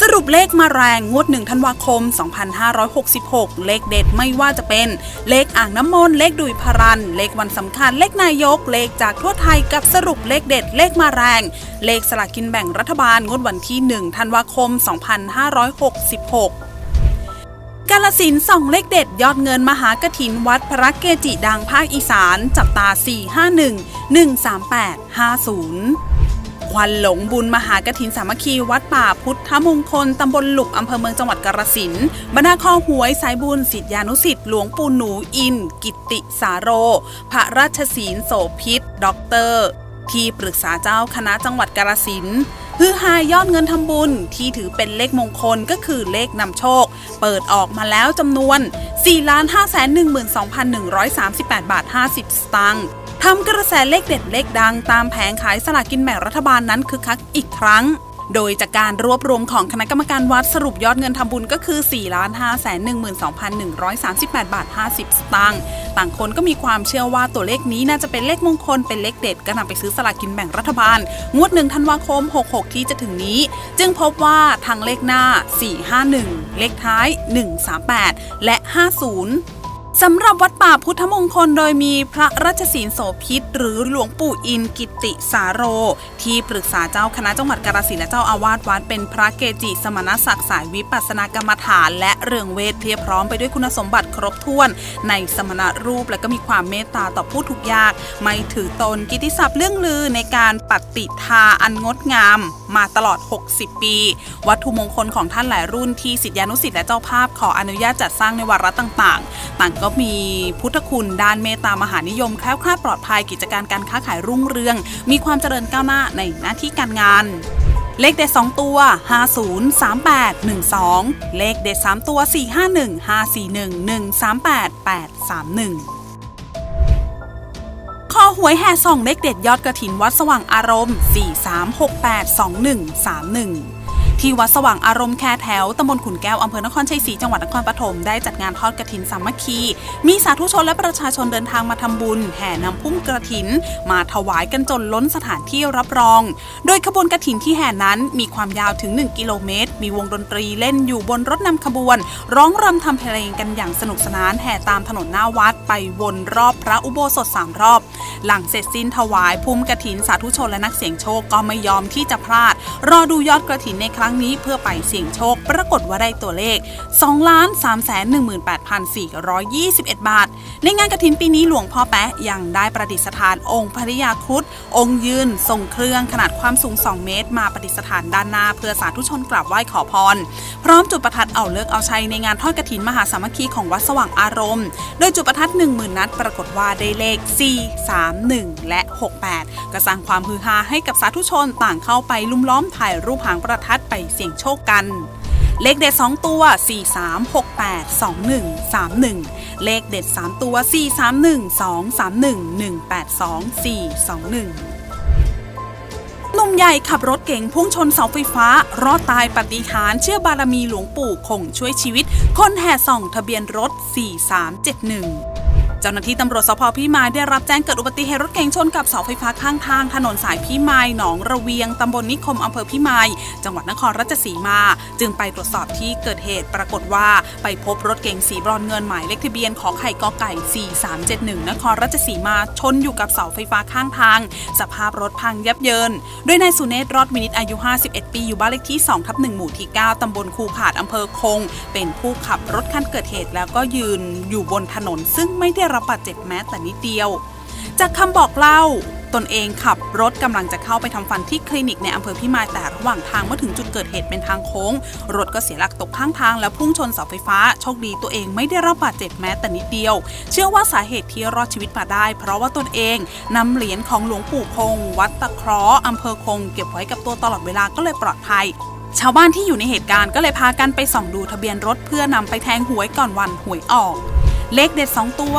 สรุปเลขมาแรงงวด1ธันวาคม 2566 เลขเด็ดไม่ว่าจะเป็น เลขอ่างน้ำมนต์เลขดุยพรัน เลขวันสำคัญ เลขนายก เลขจากทั่วไทยกับสรุปเลขเด็ดเลขมาแรง เลขสลากกินแบ่งรัฐบาลงวดวันที่ 1 ธันวาคม 2566กาลสินส่องเลขเด็ดยอดเงินมหากถินวัดพระเกจิดังภาคอีสาน จับตา 451 138 50 ควันหลงบุญมหากฐินสามัคคีวัดป่าพุทธมงคล ตำบลหลุบอำเภอเมืองจังหวัดกาฬสินธุ์บรรดาคอหวยสายบุญสิทธิานุสิทธิ์หลวงปู่หนูอิน กิตติสาโร พระราชศีลโสภิตด็อกเตอร์ ที่ปรึกษาเจ้าคณะจังหวัดกาฬสินธุ์ฮือฮายอดเงินทำบุญที่ถือเป็นเลขมงคลก็คือเลขนำโชค เปิดออกมาแล้วจำนวน 4,512,138 บาท 50 สตางค์ ทำกระแสเลขเด็ดเลขดังตามแผงขายสลากกินแบ่งรัฐบาลนั้นคึกคักอีกครั้ง โดยจากการรวบรวมของคณะกรรมการวัดสรุปยอดเงินทำบุญก็คือ 4,512,138 บาท 50 สตางค์ต่างคนก็มีความเชื่อว่าตัวเลขนี้น่าจะเป็นเลขมงคลเป็นเลขเด็ดก็นำไปซื้อสลากกินแบ่งรัฐบาล งวด1ธันวาคม 66 ที่จะถึงนี้ จึงพบว่าทั้งเลขหน้า 451 เลขท้าย 138 และ 50 สำหรับวัดป่าพุทธมงคลโดยมีพระราชศีลโสพิษ หรือหลวงปู่อินกิติสาโร ที่ปรึกษาเจ้าคณะจังหวัดกาฬสินธุ์และเจ้าอาวาสวัดเป็นพระเกจิสมณศักดิ์สายวิปัสสนากรรมฐาน และเรื่องเวทเพียบพร้อมไปด้วยคุณสมบัติครบถ้วน ในสมณรูปและก็มีความเมตตาต่อผู้ทุกยาก ไม่ถือตนกิติศัพท์เรื่องลือในการปฏิทาอันงดงาม มาตลอด 60 ปี วัตถุมงคลของท่านหลายรุ่นที่ศิษยานุศิษย์และเจ้าภาพขออนุญาตจัดสร้างในวาระต่างๆ ต่างก็มีพุทธคุณด้านเมตตามหานิยมแคล้วคลาดปลอดภัยกิจการการค้าขายรุ่งเรือง มีความเจริญก้าวหน้าในหน้าที่การงาน เลขเด็ด2ตัว 503812 เลขเด็ด3ตัว 451 541 138 831คอหวยแห่ส่องเลขเด็ดยอดกระถินวัดสว่างอารมณ์ 43682131 ที่วัดสว่างอารมณ์แคแถวตำบลขุนแก้วอำเภอนครชัยศรีจังหวัดนครปฐมได้จัดงานทอดกระถินสามัคคี มีสาธุชนและประชาชนเดินทางมาทำบุญ แห่นำพุ่มกระถิน มาถวายกันจนล้นสถานที่รับรอง โดยขบวนกระถินที่แห่นั้นมีความยาวถึง 1 กิโลเมตร มีวงดนตรีเล่นอยู่บนรถนำขบวน ร้องรำทำเพลงกันอย่างสนุกสนานแห่ตามถนนหน้าวัดไปวนรอบพระอุโบสถสามรอบ หลังเสร็จสิ้นถวายพุ่มกระถินสาธุชนและนักเสี่ยงโชคก็ไม่ยอมที่จะพลาด รอดูยอดกระถินในครั้งนี้เพื่อไปเสี่ยงโชค ปรากฏว่าได้ตัวเลข 2 3 1 8 4 2 1 บาท ในงานกระถินปีนี้หลวงพ่อแปะยังได้ประดิษฐานองค์พระยาครุฑองค์ยืนทรงเครื่องขนาดความสูง 2 เมตร มาประดิษฐานด้านหน้าเพื่อสาธุชนกราบไหว้ขอพร พร้อมจุดประทัดเอาเลิกเอาชัยในงานทอดกระถินมหาสามัคคีของวัดสว่างอารมณ์ โดยจุดประทัด 10,000 นัด ปรากฏว่าได้เลข 4 3 1 และ 68 ก็สร้างความฮือฮาให้กับสาธุชนต่างเข้าไปลุ่มล้อมถ่ายรูปหางประทัดไปเสี่ยงโชคกัน เลขเด็ด 2 ตัว 43682131 เลขเด็ด 3 ตัว 431231182 421หนุ่มใหญ่ขับรถเก๋งพุ่งชนเสาไฟฟ้า รอดตายปฏิหารเชื่อบารมีหลวงปู่คงช่วยชีวิต คนแห่ส่องทะเบียนรถ 4371 เจ้าหน้าที่ตำรวจสภ.พิมายได้รับแจ้งเกิดอุบัติเหตุรถเก๋งชนกับเสาไฟฟ้าข้างทางถนนสายพิมายหนองระเวียงตำบลนิคมอำเภอพิมายจังหวัดนครราชสีมา จึงไปตรวจสอบที่เกิดเหตุปรากฏว่าไปพบรถเก๋งสีบรอนซ์เงินหมายเลขทะเบียนขอไข่กอไก่ 4371 นครราชสีมาชนอยู่กับเสาไฟฟ้าข้างทาง สภาพรถพังยับเยิน โดยนายสุเนศรอดวินิตอายุ 51 ปีอยู่บ้านเลขที่2ทับ1หมู่ที่ 9ตำบลคูขาดอำเภอคง เป็นผู้ขับรถคันเกิดเหตุแล้วก็ยืนอยู่บนถนนซึ่งไม่ได้รับบาดเจ็บแม้แต่นิดเดียว จากคำบอกเล่า ตนเองขับรถกำลังจะเข้าไปทำฟันที่คลินิกในอำเภอพิมายแต่ระหว่างทางเมื่อถึงจุดเกิดเหตุเป็นทางโค้ง รถก็เสียหลักตกข้างทางแล้วพุ่งชนเสาไฟฟ้า โชคดีตัวเองไม่ได้รับบาดเจ็บแม้แต่นิดเดียว เชื่อว่าสาเหตุที่รอดชีวิตมาได้ เพราะว่าตนเองนำเหรียญของหลวงปู่คง วัดตะเคราะห์อำเภอคง เก็บไว้กับตัวตลอดเวลาก็เลยปลอดภัยชาวบ้านที่อยู่ในเหตุการณ์ก็เลยพากันไปส่องดูทะเบียนรถเพื่อนำไปแทงหวยก่อนวันหวยออก เลขเด็ด 2 ตัว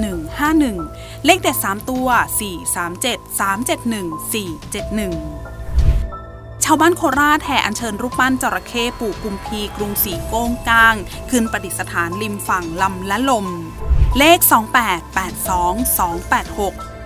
437151 เลขเด็ด 3 ตัว 437371471 ชาวบ้านโคราชแห่อัญเชิญรูปปั้นจระเข้ปู่กุมพีกรุงศรีโก้งกาง ขึ้นประดิษฐานริมฝั่งลำและลม เลข 2882 286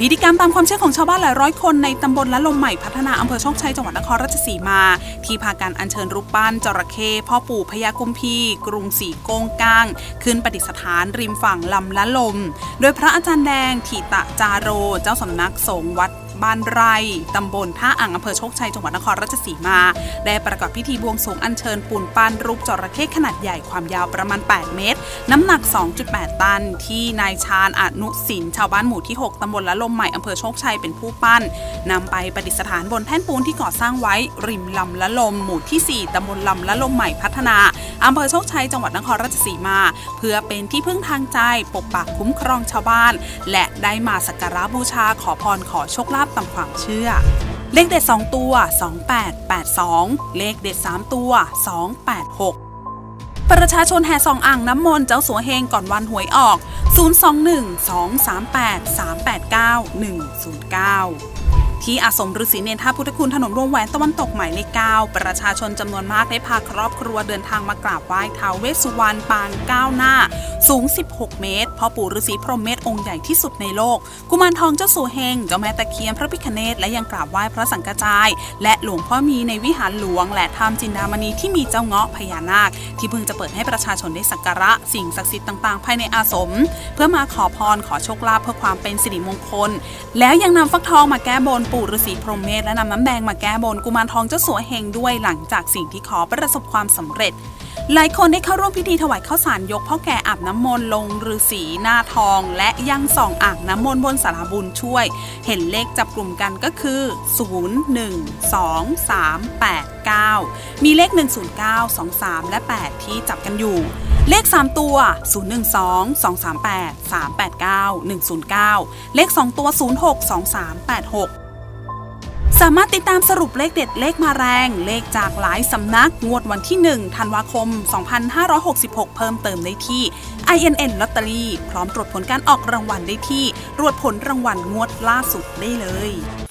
พิธีกรรมตามความเชื่อของชาวบ้านหลายร้อยคนในตำบลละลมใหม่พัฒนาอำเภอโชคชัยจังหวัดนครราชสีมา ที่พากันอัญเชิญรูปปั้นจระเข้พ่อปู่พญากุมพีกรุงศรีโกงก้าง ขึ้นประดิษฐานริมฝั่งลำละลม โดยพระอาจารย์แดงถีตะจาโร เจ้าสำนักสงฆ์วัด บ้านไร่ตำบลท่าอ่างอำเภอโชคชัยจังหวัดนครราชสีมา ได้ประกอบพิธีบวงสรวงอัญเชิญปูนปั้นรูปจระเข้ขนาดใหญ่ความยาวประมาณ 8 เมตร น้ำหนัก 2.8 ตัน ที่นายชาญอนุสินชาวบ้านหมู่ที่ 6ตำบลละลมใหม่อำเภอโชคชัยเป็นผู้ปั้นนำไปประดิษฐานบนแท่นปูนที่ก่อสร้างไว้ ริมลำละลม หมู่ที่ 4ตำบลลำละลมใหม่พัฒนาอำเภอโชคชัยจังหวัดนครราชสีมา เพื่อเป็นที่พึ่งทางใจปกปักคุ้มครองชาวบ้าน และได้มาสักการะบูชาขอพรขอโชคลาภตามความเชื่อ เลขเด็ด 2 ตัว 2882 เลขเด็ด 3 ตัว 286ประชาชนแห่สองอ่างน้ำมนต์เจ้าสัวเฮงก่อนวันหวยออก 021-238-389-109 ที่อาสมฤาษีเนรท่าพุทธคุณถนนวงแหวนตะวันตกหมายเลขเก้าประชาชนจำนวนมากได้พาครอบครัวเดินทางมากราบไหว้ท้าวเวสสุวรรณปางก้าวหน้า สูง 16 เมตรพ่อปู่ฤาษีพรหมเมธองค์ใหญ่ที่สุดในโลก กุมารทองเจ้าสัวเฮงเจ้าแม่ตะเคียนพระพิคเนตและยังกราบไหว้พระสังกจาย และหลวงพ่อมีในวิหารหลวง และทำจินดามณีที่มีเจ้าเงาะพญานาค ที่เพิ่งจะเปิดให้ประชาชนได้สักการะสิ่งศักดิ์สิทธิ์ต่างๆ ภายในอาสม เพื่อมาขอพรขอโชคลาภเพื่อความเป็นสิริมงคล แล้วยังนำฟักทองมาแก้บนปู่ฤาษีพรหมเมธและนำน้ำแดงมาแก้บนกุมารทองเจ้าสัวเฮงด้วยหลังจากสิ่งที่ขอประสบความสำเร็จ หลายคนได้เข้าร่วมพิธีถวายข้าวสารยกพ่อแก่อาบน้ำมนต์ลงฤาษีหน้าทอง และยังส่องอ่างน้ำมนต์บนสารบุญช่วย เห็นเลขจับกลุ่มกันก็คือ 0 1 2 3 8 9 มีเลข 109 23 และ 8 ที่จับกันอยู่เลข 3 ตัว 012 238 389 109 เลข 2 ตัว 06 2386 สามารถติดตามสรุปเลขเด็ดเลขมาแรง เลขจากหลายสำนักงวดวันที่ 1 ธันวาคม 2566 เพิ่มเติมได้ที่ INN ลอตเตอรี่พร้อมตรวจผลการออกรางวัลได้ที่ ตรวจผลรางวัลงวดล่าสุดได้เลย